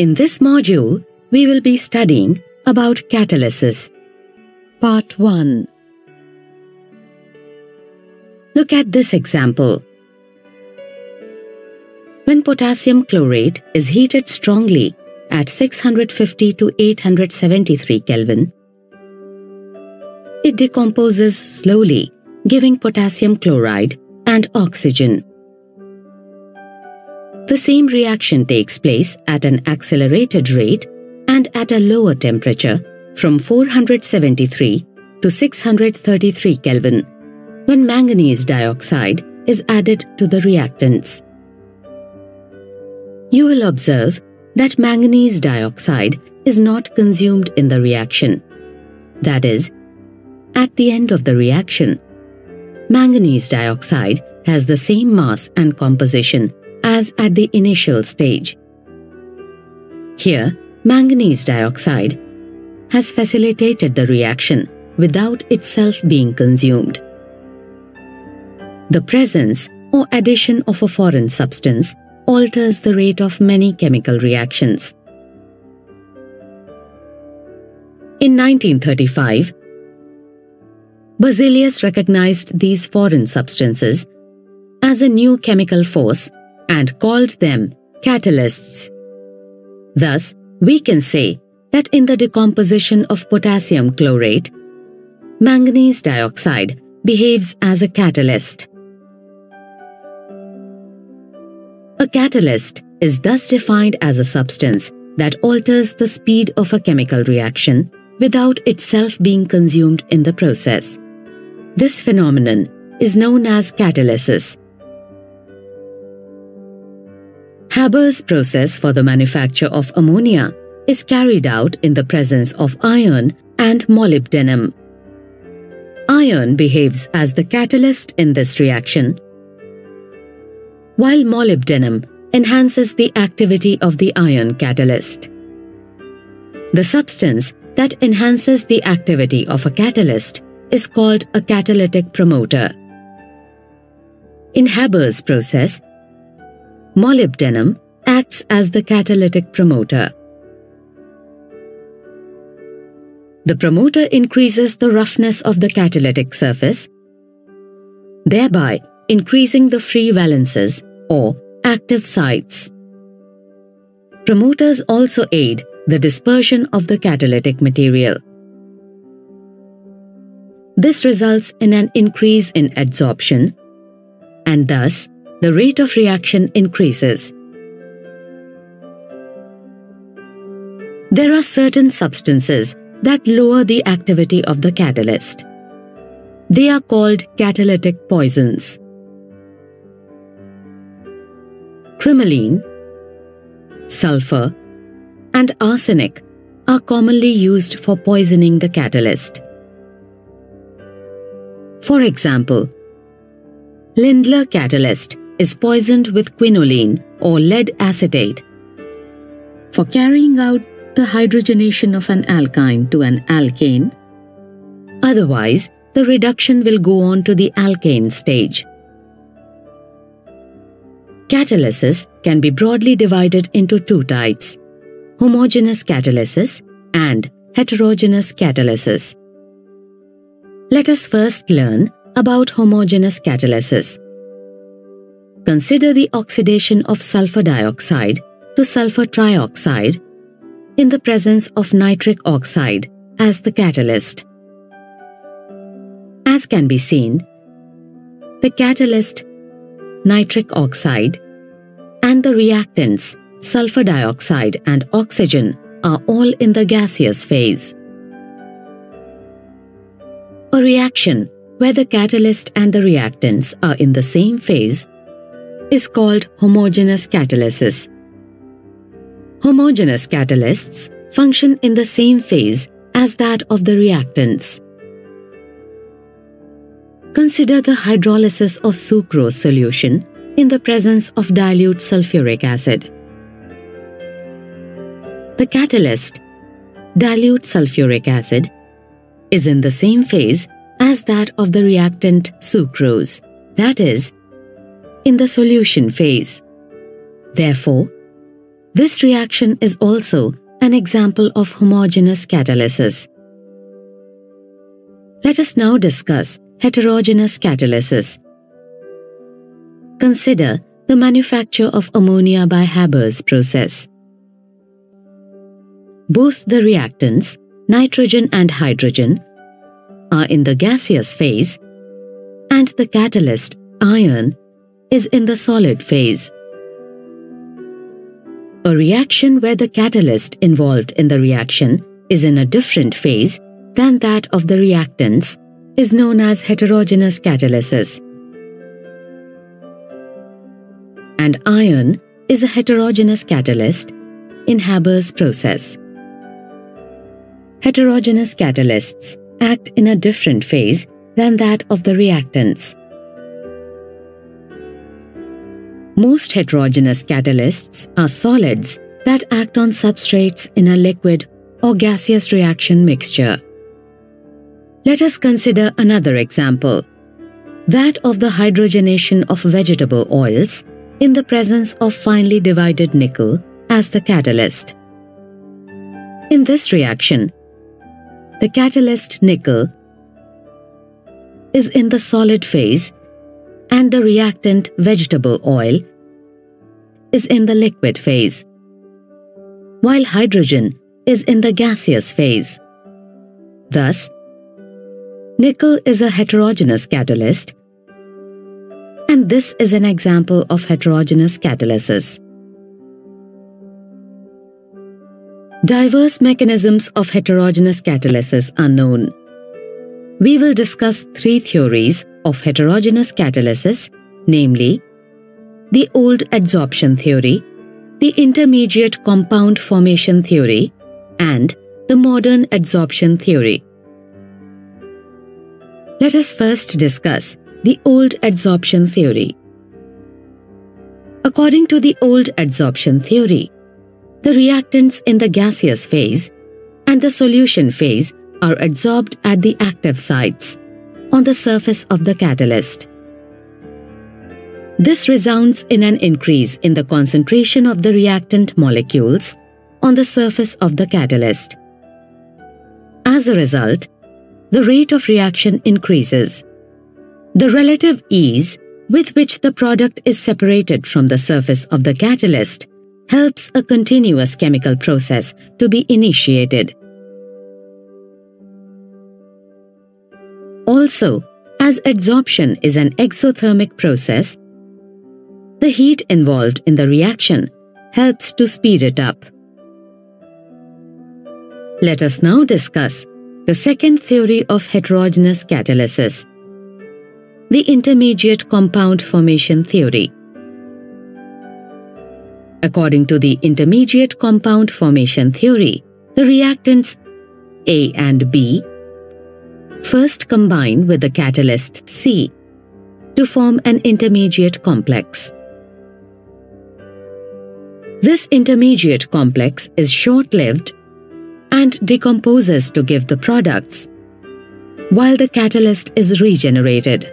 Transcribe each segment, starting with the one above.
In this module, we will be studying about catalysis. Part 1 Look at this example. When potassium chlorate is heated strongly at 650 to 873 Kelvin, it decomposes slowly, giving potassium chloride and oxygen. The same reaction takes place at an accelerated rate and at a lower temperature from 473 to 633 Kelvin when manganese dioxide is added to the reactants. You will observe that manganese dioxide is not consumed in the reaction. That is, at the end of the reaction, manganese dioxide has the same mass and composition as at the initial stage. Here, manganese dioxide has facilitated the reaction without itself being consumed. The presence or addition of a foreign substance alters the rate of many chemical reactions. In 1935, Berzelius recognized these foreign substances as a new chemical force and called them catalysts. Thus, we can say that in the decomposition of potassium chlorate, manganese dioxide behaves as a catalyst. A catalyst is thus defined as a substance that alters the speed of a chemical reaction without itself being consumed in the process. This phenomenon is known as catalysis Haber's process for the manufacture of ammonia is carried out in the presence of iron and molybdenum. Iron behaves as the catalyst in this reaction, while molybdenum enhances the activity of the iron catalyst. The substance that enhances the activity of a catalyst is called a catalytic promoter. In Haber's process, molybdenum acts as the catalytic promoter. The promoter increases the roughness of the catalytic surface, thereby increasing the free valences or active sites. Promoters also aid the dispersion of the catalytic material. This results in an increase in adsorption and thus the rate of reaction increases. There are certain substances that lower the activity of the catalyst. They are called catalytic poisons. Quinoline, sulfur, and arsenic are commonly used for poisoning the catalyst. For example, Lindlar catalyst is poisoned with quinoline or lead acetate. For carrying out the hydrogenation of an alkyne to an alkene, otherwise the reduction will go on to the alkane stage. Catalysis can be broadly divided into two types, homogeneous catalysis and heterogeneous catalysis. Let us first learn about homogeneous catalysis. Consider the oxidation of sulfur dioxide to sulfur trioxide in the presence of nitric oxide as the catalyst. As can be seen, the catalyst, nitric oxide, and the reactants, sulfur dioxide and oxygen, are all in the gaseous phase. A reaction where the catalyst and the reactants are in the same phase is called homogeneous catalysis. Homogeneous catalysts function in the same phase as that of the reactants. Consider the hydrolysis of sucrose solution in the presence of dilute sulfuric acid. The catalyst, dilute sulfuric acid, is in the same phase as that of the reactant sucrose, that is, in the solution phase. Therefore, This reaction is also an example of homogeneous catalysis. Let us now discuss heterogeneous catalysis. Consider the manufacture of ammonia by Haber's process. Both the reactants, nitrogen and hydrogen, are in the gaseous phase and the catalyst, iron, is in the solid phase. A reaction where the catalyst involved in the reaction is in a different phase than that of the reactants is known as heterogeneous catalysis. And iron is a heterogeneous catalyst in Haber's process. Heterogeneous catalysts act in a different phase than that of the reactants. Most heterogeneous catalysts are solids that act on substrates in a liquid or gaseous reaction mixture. Let us consider another example, that of the hydrogenation of vegetable oils in the presence of finely divided nickel as the catalyst. In this reaction, the catalyst nickel is in the solid phase and the reactant vegetable oil is in the liquid phase, while hydrogen is in the gaseous phase. Thus, nickel is a heterogeneous catalyst and this is an example of heterogeneous catalysis. Diverse mechanisms of heterogeneous catalysis are known. We will discuss three theories of heterogeneous catalysis, namely the old adsorption theory, the intermediate compound formation theory, and the modern adsorption theory. Let us first discuss the old adsorption theory. According to the old adsorption theory, the reactants in the gaseous phase and the solution phase are adsorbed at the active sites on the surface of the catalyst. This resounds in an increase in the concentration of the reactant molecules on the surface of the catalyst. As a result, the rate of reaction increases. The relative ease with which the product is separated from the surface of the catalyst helps a continuous chemical process to be initiated. Also, as adsorption is an exothermic process, the heat involved in the reaction helps to speed it up. Let us now discuss the second theory of heterogeneous catalysis, the intermediate compound formation theory. According to the intermediate compound formation theory, the reactants A and B first combine with the catalyst C to form an intermediate complex. This intermediate complex is short-lived and decomposes to give the products, while the catalyst is regenerated.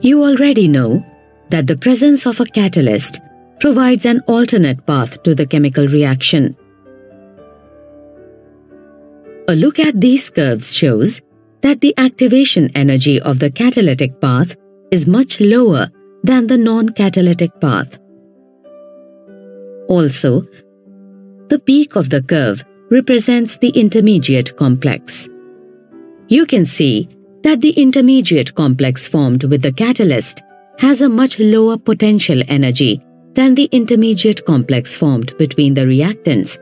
You already know that the presence of a catalyst provides an alternate path to the chemical reaction. A look at these curves shows that the activation energy of the catalytic path is much lower than the non-catalytic path. Also, the peak of the curve represents the intermediate complex. You can see that the intermediate complex formed with the catalyst has a much lower potential energy than the intermediate complex formed between the reactants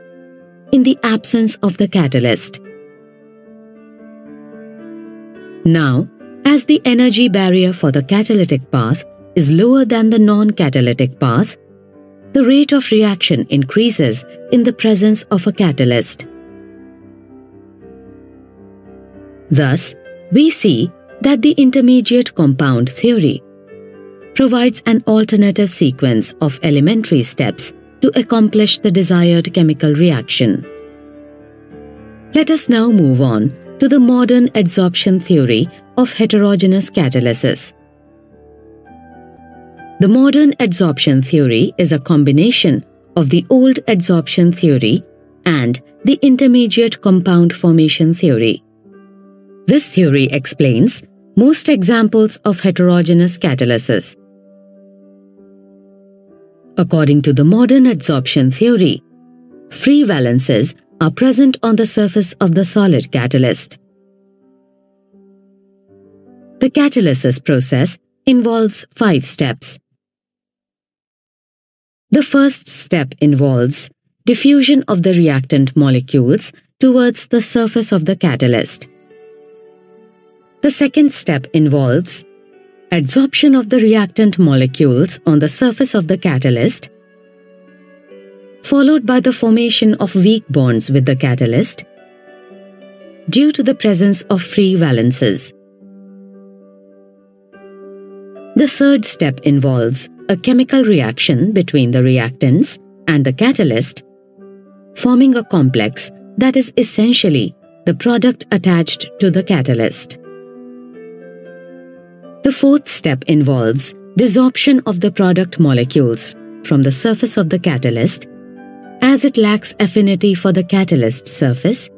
in the absence of the catalyst. Now, as the energy barrier for the catalytic path is lower than the non-catalytic path, the rate of reaction increases in the presence of a catalyst. Thus, we see that the intermediate compound theory provides an alternative sequence of elementary steps to accomplish the desired chemical reaction. Let us now move on to the modern adsorption theory of heterogeneous catalysis. The modern adsorption theory is a combination of the old adsorption theory and the intermediate compound formation theory. This theory explains most examples of heterogeneous catalysis. According to the modern adsorption theory, free valences are present on the surface of the solid catalyst. The catalysis process involves five steps. The first step involves diffusion of the reactant molecules towards the surface of the catalyst. The second step involves adsorption of the reactant molecules on the surface of the catalyst, followed by the formation of weak bonds with the catalyst due to the presence of free valences. The third step involves a chemical reaction between the reactants and the catalyst, forming a complex that is essentially the product attached to the catalyst. The fourth step involves desorption of the product molecules from the surface of the catalyst as it lacks affinity for the catalyst surface,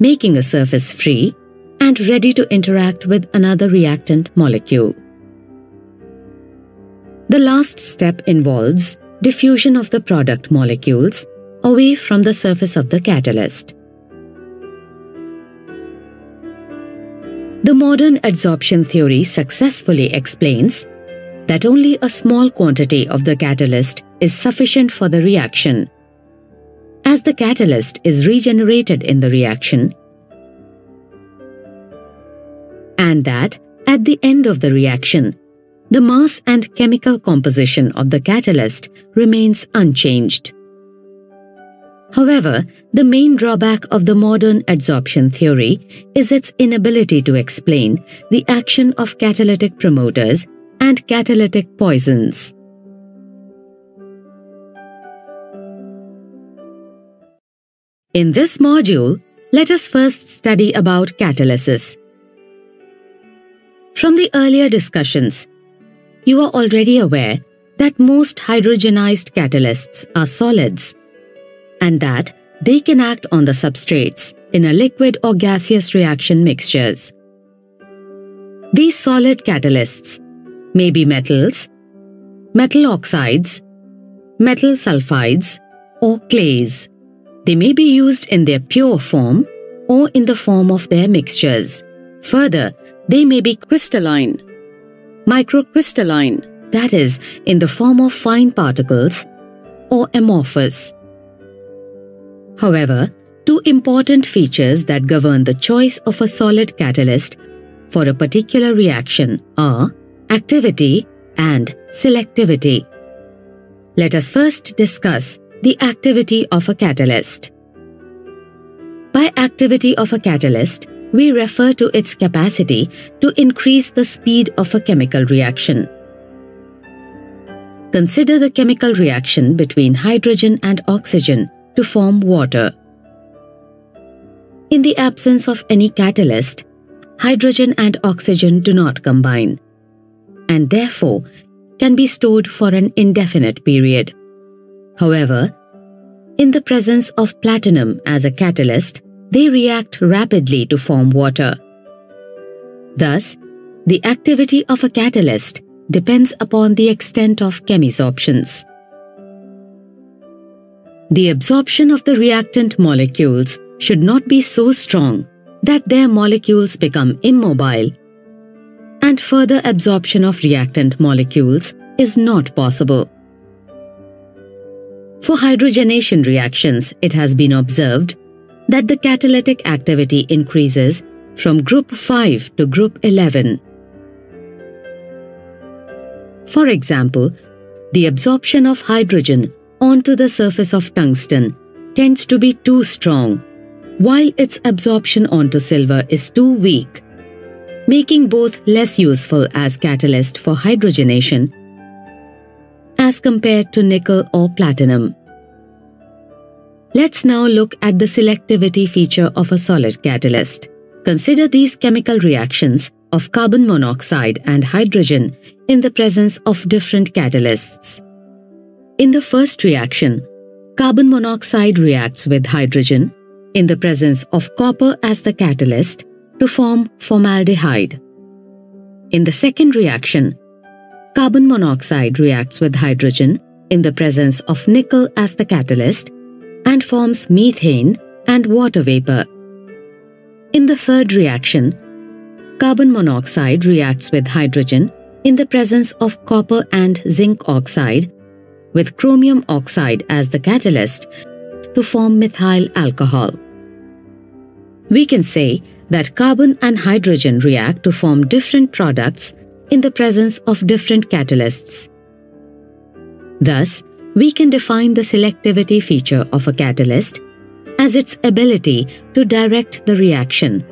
making a surface free and ready to interact with another reactant molecule. The last step involves diffusion of the product molecules away from the surface of the catalyst. The modern adsorption theory successfully explains that only a small quantity of the catalyst is sufficient for the reaction. As the catalyst is regenerated in the reaction, and that at the end of the reaction, the mass and chemical composition of the catalyst remains unchanged. However, the main drawback of the modern adsorption theory is its inability to explain the action of catalytic promoters and catalytic poisons. In this module, let us first study about catalysis. From the earlier discussions, you are already aware that most heterogeneous catalysts are solids and that they can act on the substrates in a liquid or gaseous reaction mixtures. These solid catalysts may be metals, metal oxides, metal sulfides, or clays. They may be used in their pure form or in the form of their mixtures. Further, they may be crystalline microcrystalline, that is, in the form of fine particles, or amorphous. However, two important features that govern the choice of a solid catalyst for a particular reaction are activity and selectivity. Let us first discuss the activity of a catalyst. By activity of a catalyst, we refer to its capacity to increase the speed of a chemical reaction. Consider the chemical reaction between hydrogen and oxygen to form water. In the absence of any catalyst, hydrogen and oxygen do not combine, and therefore can be stored for an indefinite period. However, in the presence of platinum as a catalyst, they react rapidly to form water. Thus, the activity of a catalyst depends upon the extent of chemisorptions. The absorption of the reactant molecules should not be so strong that their molecules become immobile, and further absorption of reactant molecules is not possible. For hydrogenation reactions, it has been observed that the catalytic activity increases from group 5 to group 11. For example, the absorption of hydrogen onto the surface of tungsten tends to be too strong, while its absorption onto silver is too weak, making both less useful as catalyst for hydrogenation as compared to nickel or platinum. Let's now look at the selectivity feature of a solid catalyst. Consider these chemical reactions of carbon monoxide and hydrogen in the presence of different catalysts. In the first reaction, carbon monoxide reacts with hydrogen in the presence of copper as the catalyst to form formaldehyde. In the second reaction, carbon monoxide reacts with hydrogen in the presence of nickel as the catalyst and forms methane and water vapor. In the third reaction, carbon monoxide reacts with hydrogen in the presence of copper and zinc oxide with chromium oxide as the catalyst to form methyl alcohol. We can say that carbon and hydrogen react to form different products in the presence of different catalysts. Thus, we can define the selectivity feature of a catalyst as its ability to direct the reaction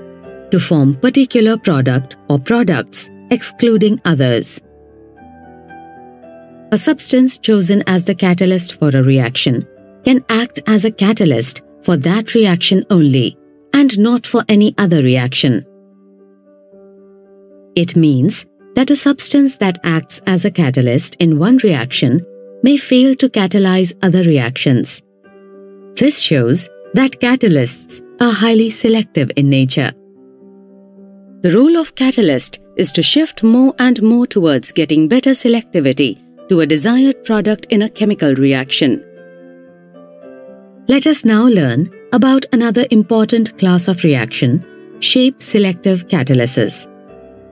to form particular product or products excluding others. A substance chosen as the catalyst for a reaction can act as a catalyst for that reaction only and not for any other reaction. It means that a substance that acts as a catalyst in one reaction may fail to catalyze other reactions. This shows that catalysts are highly selective in nature. The role of catalyst is to shift more and more towards getting better selectivity to a desired product in a chemical reaction. Let us now learn about another important class of reaction, shape-selective catalysis.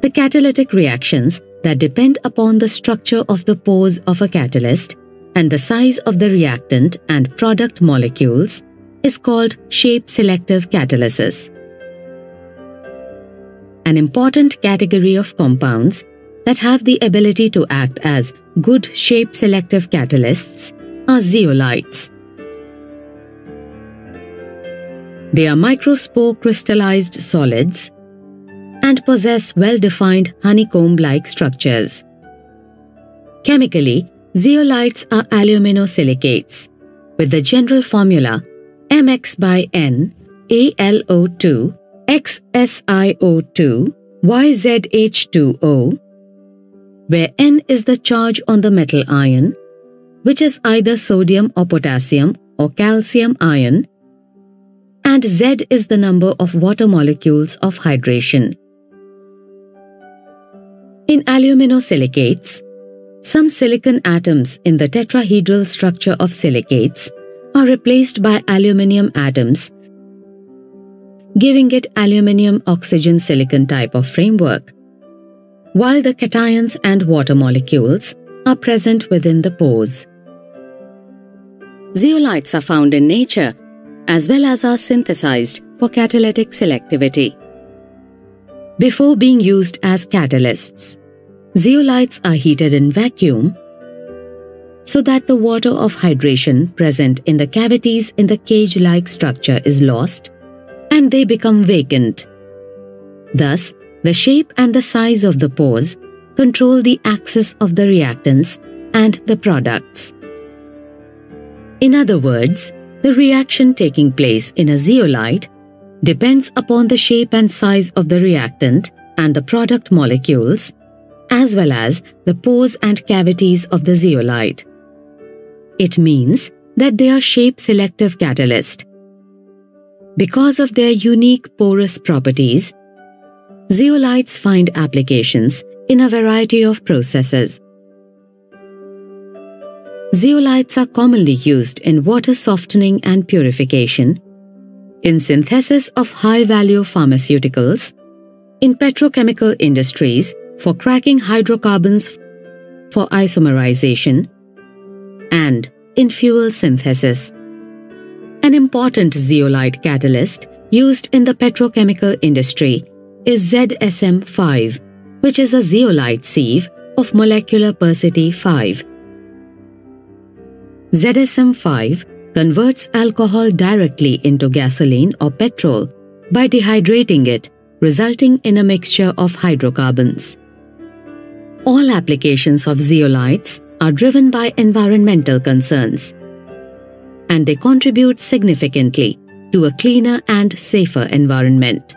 The catalytic reactions that depend upon the structure of the pores of a catalyst and the size of the reactant and product molecules is called shape-selective catalysis. An important category of compounds that have the ability to act as good shape-selective catalysts are zeolites. They are microspore crystallized solids and possess well-defined honeycomb-like structures. Chemically, zeolites are aluminosilicates with the general formula Mx by N ALO2 XSiO2 YZH2O where N is the charge on the metal ion, which is either sodium or potassium or calcium ion, and Z is the number of water molecules of hydration. In aluminosilicates, some silicon atoms in the tetrahedral structure of silicates are replaced by aluminium atoms, giving it aluminium oxygen silicon type of framework while the cations and water molecules are present within the pores. Zeolites are found in nature as well as are synthesized for catalytic selectivity. Before being used as catalysts, zeolites are heated in vacuum so that the water of hydration present in the cavities in the cage-like structure is lost and they become vacant. Thus, the shape and the size of the pores control the axis of the reactants and the products. In other words, the reaction taking place in a zeolite depends upon the shape and size of the reactant and the product molecules, as well as the pores and cavities of the zeolite. It means that they are shape-selective catalyst. Because of their unique porous properties, zeolites find applications in a variety of processes. Zeolites are commonly used in water softening and purification, in synthesis of high-value pharmaceuticals, in petrochemical industries for cracking hydrocarbons for isomerization, and in fuel synthesis. An important zeolite catalyst used in the petrochemical industry is ZSM5, which is a zeolite sieve of molecular porosity 5. ZSM5 converts alcohol directly into gasoline or petrol by dehydrating it, resulting in a mixture of hydrocarbons. All applications of zeolites are driven by environmental concerns, and they contribute significantly to a cleaner and safer environment.